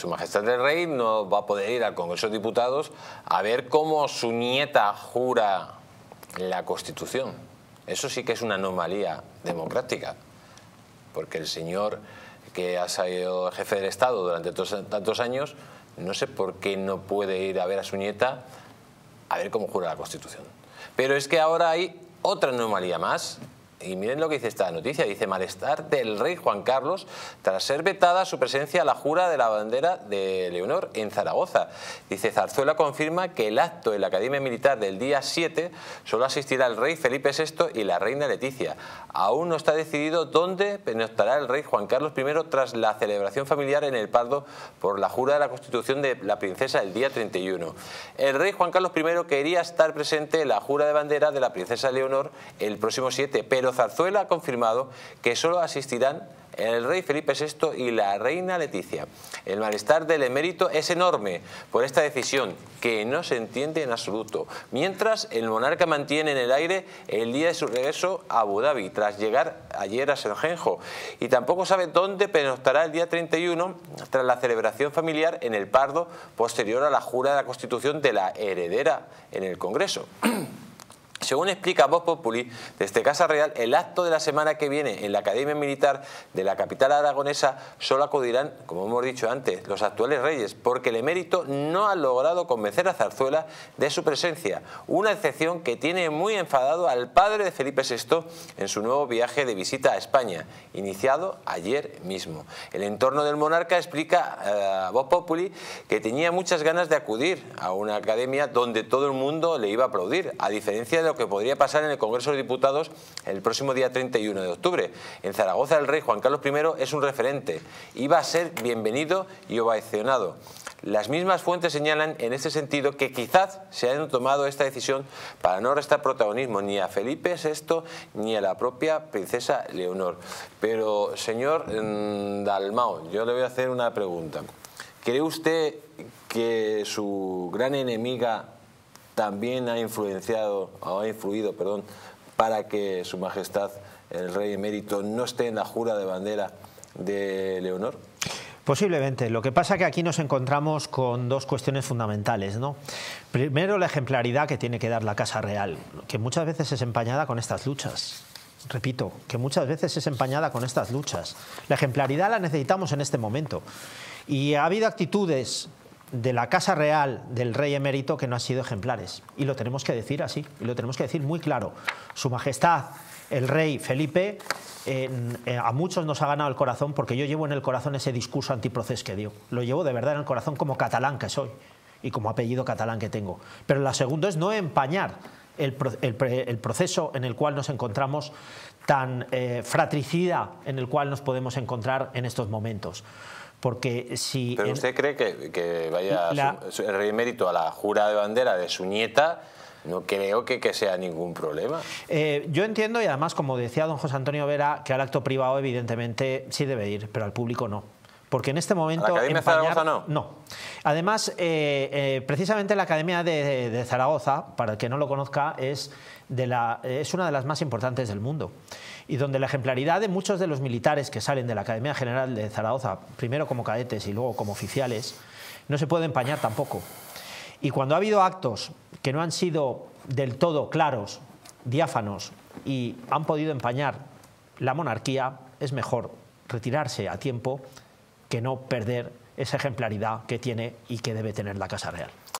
Su Majestad el Rey no va a poder ir al Congreso de Diputados a ver cómo su nieta jura la Constitución. Eso sí que es una anomalía democrática, porque el señor que ha sido jefe del Estado durante tantos años, no sé por qué no puede ir a ver a su nieta a ver cómo jura la Constitución. Pero es que ahora hay otra anomalía más, y miren lo que dice esta noticia, dice malestar del rey Juan Carlos tras ser vetada su presencia a la jura de la bandera de Leonor en Zaragoza. Dice Zarzuela confirma que el acto en la Academia Militar del día 7 solo asistirá el rey Felipe VI y la reina Leticia. Aún no está decidido dónde penetrar el rey Juan Carlos I tras la celebración familiar en el Pardo por la jura de la Constitución de la princesa el día 31. El rey Juan Carlos I quería estar presente en la jura de bandera de la princesa Leonor el próximo 7, pero Zarzuela ha confirmado que solo asistirán el rey Felipe VI y la reina Leticia. El malestar del emérito es enorme por esta decisión, que no se entiende en absoluto. Mientras, el monarca mantiene en el aire el día de su regreso a Abu Dhabi, tras llegar ayer a Senjenjo, y tampoco sabe dónde pernoctará el día 31 tras la celebración familiar en el Pardo posterior a la jura de la Constitución de la heredera en el Congreso. Según explica Voz Populi, desde Casa Real, el acto de la semana que viene en la Academia Militar de la capital aragonesa solo acudirán, como hemos dicho antes, los actuales reyes, porque el emérito no ha logrado convencer a Zarzuela de su presencia, una excepción que tiene muy enfadado al padre de Felipe VI en su nuevo viaje de visita a España, iniciado ayer mismo. El entorno del monarca explica eh, a Voz Populi que tenía muchas ganas de acudir a una academia donde todo el mundo le iba a aplaudir, a diferencia de lo que podría pasar en el Congreso de Diputados el próximo día 31 de octubre. En Zaragoza el rey Juan Carlos I es un referente. Iba a ser bienvenido y ovacionado. Las mismas fuentes señalan en este sentido que quizás se hayan tomado esta decisión para no restar protagonismo ni a Felipe VI ni a la propia princesa Leonor. Pero, señor mm, Dalmao, yo le voy a hacer una pregunta. ¿Cree usted que su gran enemiga también ha influenciado, o ha influido, perdón, para que su majestad, el rey emérito, no esté en la jura de bandera de Leonor? Posiblemente. Lo que pasa es que aquí nos encontramos con dos cuestiones fundamentales. ¿no? Primero, la ejemplaridad que tiene que dar la Casa Real, que muchas veces es empañada con estas luchas. Repito, que muchas veces es empañada con estas luchas. La ejemplaridad la necesitamos en este momento. Y ha habido actitudes de la Casa Real del Rey Emérito que no han sido ejemplares. Y lo tenemos que decir así, y lo tenemos que decir muy claro. Su Majestad, el Rey Felipe, eh, a muchos nos ha ganado el corazón porque yo llevo en el corazón ese discurso antiproces que dio. Lo llevo de verdad en el corazón como catalán que soy y como apellido catalán que tengo. Pero la segunda es no empañar el, proceso en el cual nos encontramos tan eh, fratricida en el cual nos podemos encontrar en estos momentos. Porque si ¿Pero usted cree que, vaya el rey emérito a la jura de bandera de su nieta? No creo que, que sea ningún problema. Eh, yo entiendo, y además, como decía don José Antonio Vera, que al acto privado, evidentemente, sí debe ir, pero al público no. Porque en este momento. ¿La Academia de Zaragoza no? No. Además, eh, eh, precisamente la Academia de, Zaragoza, para el que no lo conozca, es, de la, es una de las más importantes del mundo y donde la ejemplaridad de muchos de los militares que salen de la Academia General de Zaragoza, primero como cadetes y luego como oficiales, no se puede empañar tampoco. Y cuando ha habido actos que no han sido del todo claros, diáfanos y han podido empañar la monarquía, es mejor retirarse a tiempo que no perder esa ejemplaridad que tiene y que debe tener la Casa Real.